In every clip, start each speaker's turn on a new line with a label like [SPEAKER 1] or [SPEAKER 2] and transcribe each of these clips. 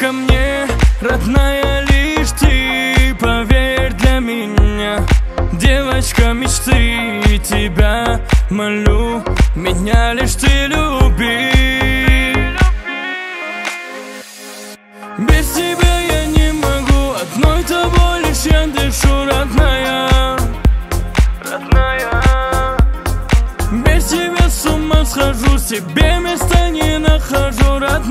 [SPEAKER 1] Родная лишь ты, поверь для меня. Девочка мечты, тебя молю Меня лишь ты люби. Без тебя я не могу, одной тобой лишь я дышу, родная. Родная. Без тебя с ума схожу, себе места не нахожу, родная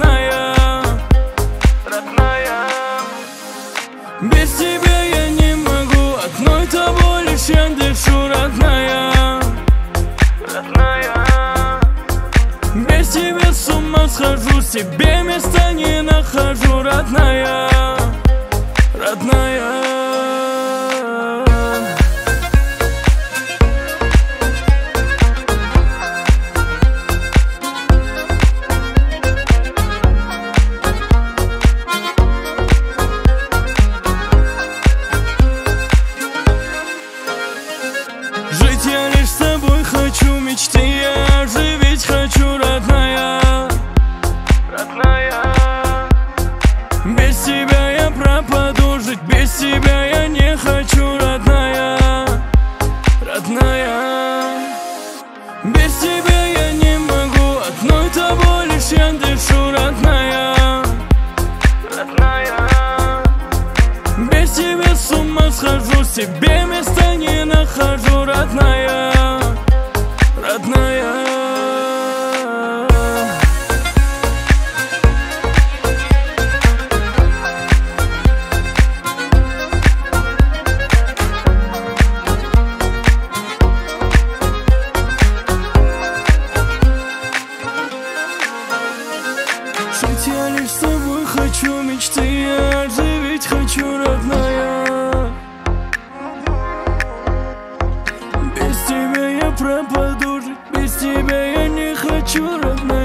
[SPEAKER 1] Тебя я не могу, одной тобой лишь я дышу, родная. Родная. Без тебя с ума схожу, себе места не нахожу, родная. Родная мечты я оживить хочу, родная. Родная. Без тебя я пропаду, жить без тебя я не хочу, родная. Родная. Без тебя я не могу, одной тобой лишь я дышу, родная. Родная. Без тебя с ума схожу, себе места не нахожу, родная, я лишь с тобой хочу, мечты я оживить хочу, родная. Без тебя я пропаду, без тебя я не хочу, родная